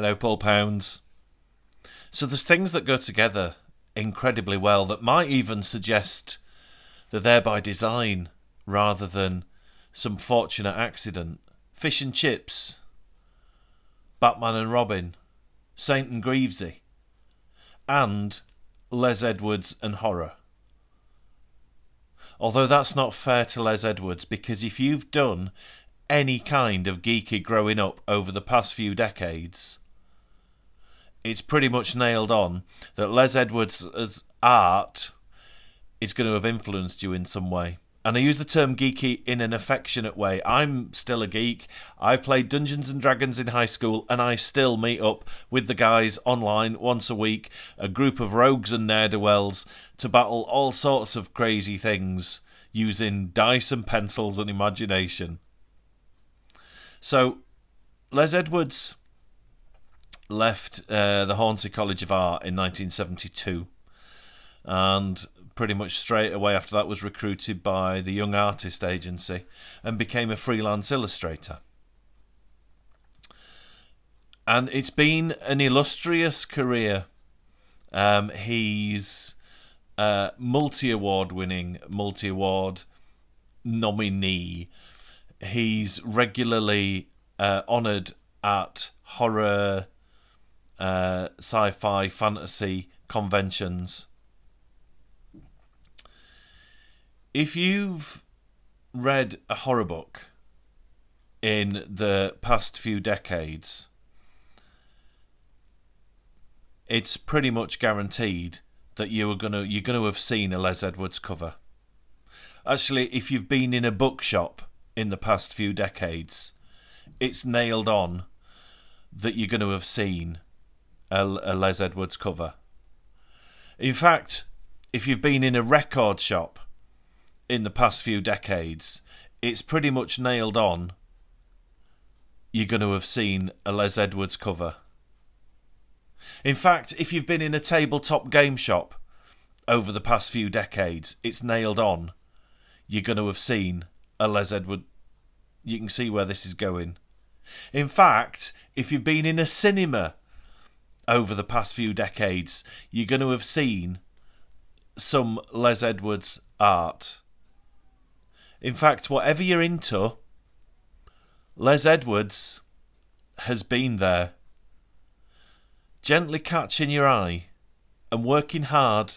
Hello, Paul Pounds. So there's things that go together incredibly well that might even suggest that they're by design rather than some fortunate accident. Fish and chips, Batman and Robin, Saint and Greavesy, and Les Edwards and horror. Although that's not fair to Les Edwards because if you've done any kind of geeky growing up over the past few decades, it's pretty much nailed on that Les Edwards' art is going to have influenced you in some way. And I use the term geeky in an affectionate way. I'm still a geek. I played Dungeons and Dragons in high school, and I still meet up with the guys online once a week, a group of rogues and ne'er do wells, to battle all sorts of crazy things using dice and pencils and imagination. So, Les Edwards left uh, the Hornsey College of Art in 1972 and pretty much straight away after that was recruited by the Young Artist Agency and became a freelance illustrator. And it's been an illustrious career. Um, he's uh, multi award winning, multi award nominee. He's regularly uh, honoured at horror, uh, sci fi, fantasy conventions if you've read a horror book in the past few decades, it's pretty much guaranteed that you are gonna you're gonna have seen a Les Edwards cover. Actually, if you've been in a bookshop in the past few decades, it's nailed on that you're going to have seen a, Les Edwards cover. In fact, if you've been in a record shop in the past few decades, it's pretty much nailed on. You're going to have seen a Les Edwards cover. In fact, if you've been in a tabletop game shop over the past few decades, it's nailed on. You're going to have seen a Les Edwards. You can see where this is going. In fact, if you've been in a cinema over the past few decades, you're going to have seen some Les Edwards art. In fact, whatever you're into, Les Edwards has been there. Gently catching your eye and working hard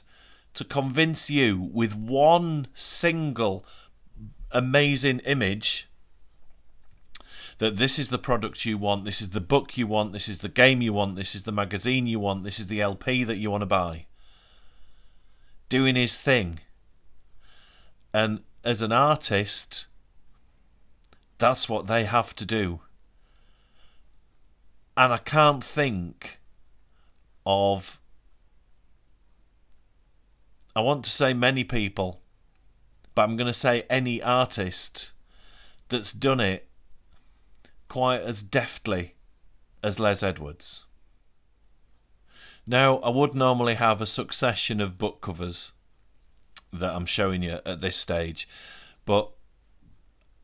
to convince you with one single amazing image that this is the product you want, this is the book you want, this is the game you want, this is the magazine you want, this is the LP that you want to buy. Doing his thing. And as an artist, that's what they have to do. And I can't think of, I want to say many people, but I'm going to say any artist that's done it quite as deftly as Les Edwards. Now, I would normally have a succession of book covers that I'm showing you at this stage, but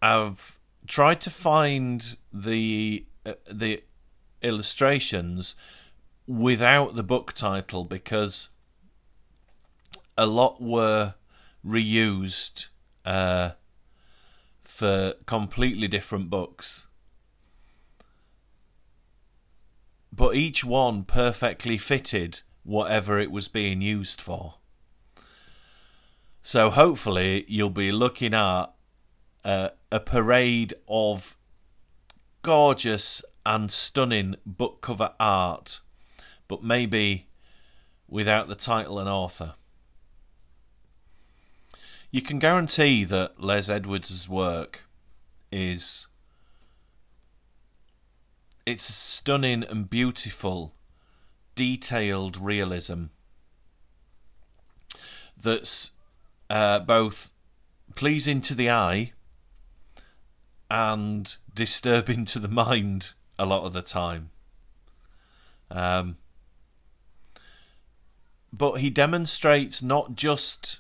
I've tried to find the uh, the illustrations without the book title because a lot were reused uh, for completely different books. But each one perfectly fitted whatever it was being used for. So hopefully you'll be looking at uh, a parade of gorgeous and stunning book cover art, but maybe without the title and author. You can guarantee that Les Edwards' work is it's a stunning and beautiful detailed realism that's uh, both pleasing to the eye and disturbing to the mind a lot of the time. Um, but he demonstrates not just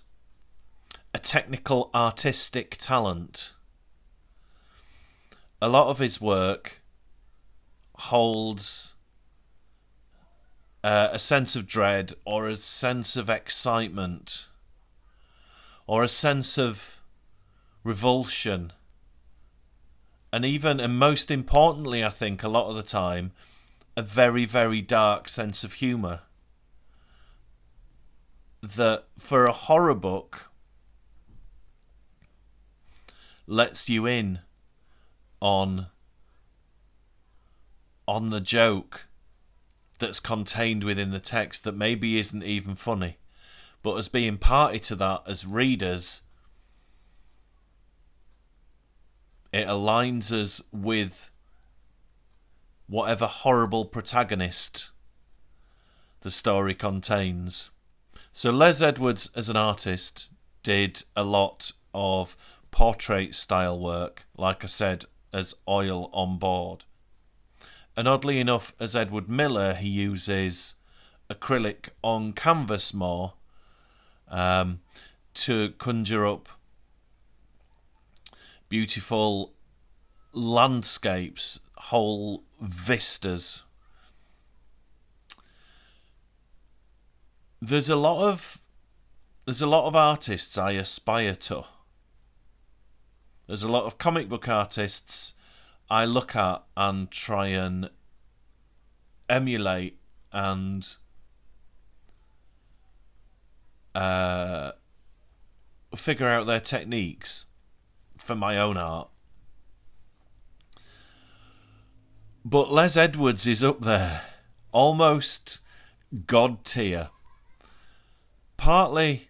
a technical artistic talent. A lot of his work holds uh, a sense of dread or a sense of excitement or a sense of revulsion. And even, and most importantly, I think, a lot of the time, a very, very dark sense of humour. That for a horror book lets you in on on the joke that's contained within the text that maybe isn't even funny, but as being party to that as readers, it aligns us with whatever horrible protagonist the story contains. So Les Edwards, as an artist, did a lot of portrait style work, like I said, as oil on board. And oddly enough, as Edward Miller, he uses acrylic on canvas more um, to conjure up beautiful landscapes, whole vistas. There's a lot of there's a lot of artists I aspire to. There's a lot of comic book artists I look at and try and emulate and uh, figure out their techniques for my own art. But Les Edwards is up there, almost god tier. Partly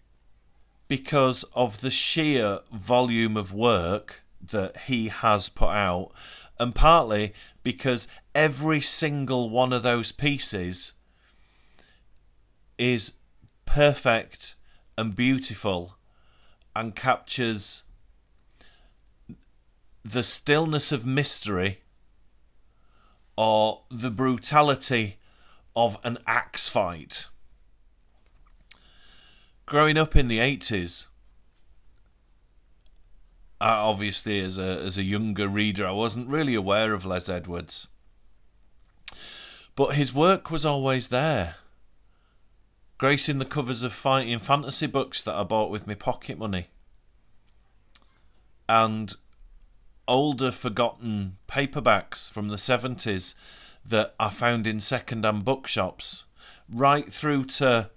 because of the sheer volume of work that he has put out and partly because every single one of those pieces is perfect and beautiful and captures the stillness of mystery or the brutality of an axe fight. Growing up in the 80s, obviously as a as a younger reader, I wasn't really aware of Les Edwards, but his work was always there, gracing the covers of fighting fantasy books that I bought with my pocket money, and older forgotten paperbacks from the seventies that I found in second-hand bookshops, right through to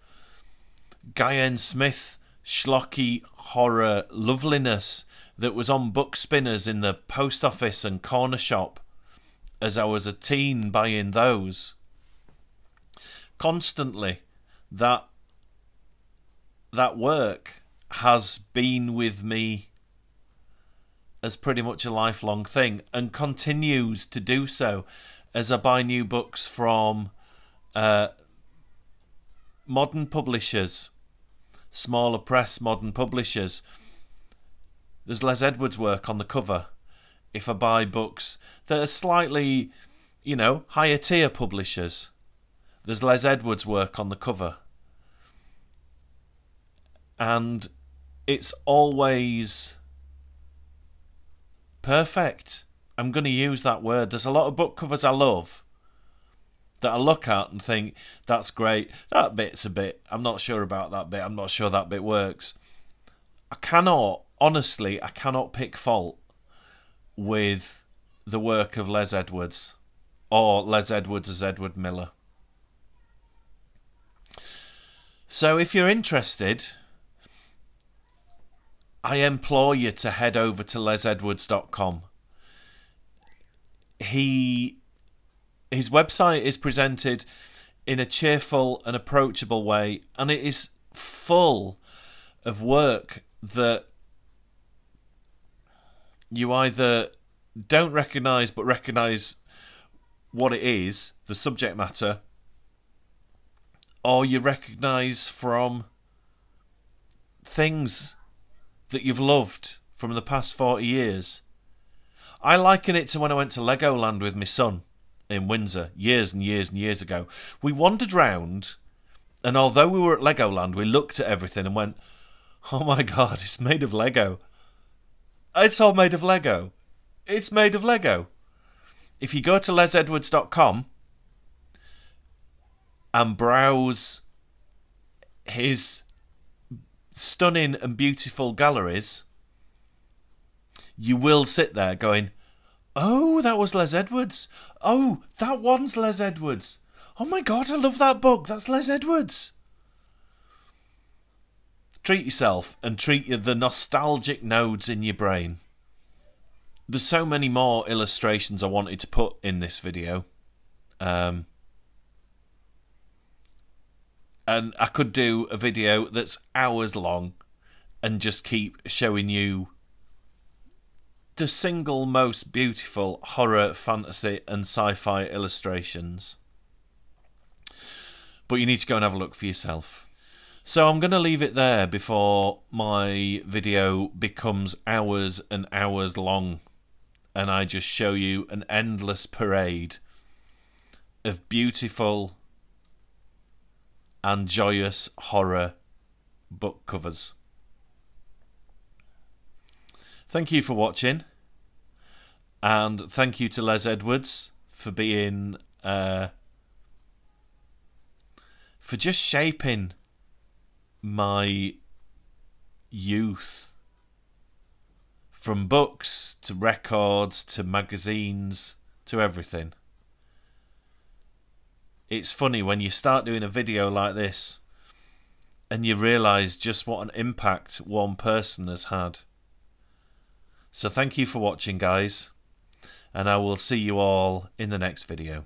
Guy N. Smith schlocky horror loveliness that was on book spinners in the post office and corner shop as I was a teen buying those. Constantly, that that work has been with me as pretty much a lifelong thing and continues to do so as I buy new books from uh, modern publishers, smaller press modern publishers there's Les Edwards work on the cover. If I buy books that are slightly, you know, higher tier publishers, there's Les Edwards work on the cover. And it's always perfect. I'm going to use that word. There's a lot of book covers I love that I look at and think, that's great. That bit's a bit, I'm not sure about that bit. I'm not sure that bit works. I cannot honestly, I cannot pick fault with the work of Les Edwards or Les Edwards as Edward Miller. So if you're interested, I implore you to head over to lesedwards.com. He his website is presented in a cheerful and approachable way and it is full of work that you either don't recognize but recognize what it is, the subject matter, or you recognize from things that you've loved from the past 40 years. I liken it to when I went to Legoland with my son in Windsor years and years and years ago. We wandered round, and although we were at Legoland, we looked at everything and went, Oh my god, it's made of Lego. It's all made of Lego. It's made of Lego. If you go to lesedwards.com, and browse his stunning and beautiful galleries, you will sit there going, Oh, that was Les Edwards. Oh, that one's Les Edwards. Oh my god, I love that book. That's Les Edwards. Treat yourself and treat the nostalgic nodes in your brain. There's so many more illustrations I wanted to put in this video. Um, and I could do a video that's hours long and just keep showing you the single most beautiful horror, fantasy, and sci fi illustrations. But you need to go and have a look for yourself. So I'm going to leave it there before my video becomes hours and hours long and I just show you an endless parade of beautiful and joyous horror book covers. Thank you for watching, and thank you to Les Edwards for being uh, for just shaping my youth from books to records to magazines to everything. It's funny when you start doing a video like this and you realise just what an impact one person has had. So thank you for watching guys and I will see you all in the next video.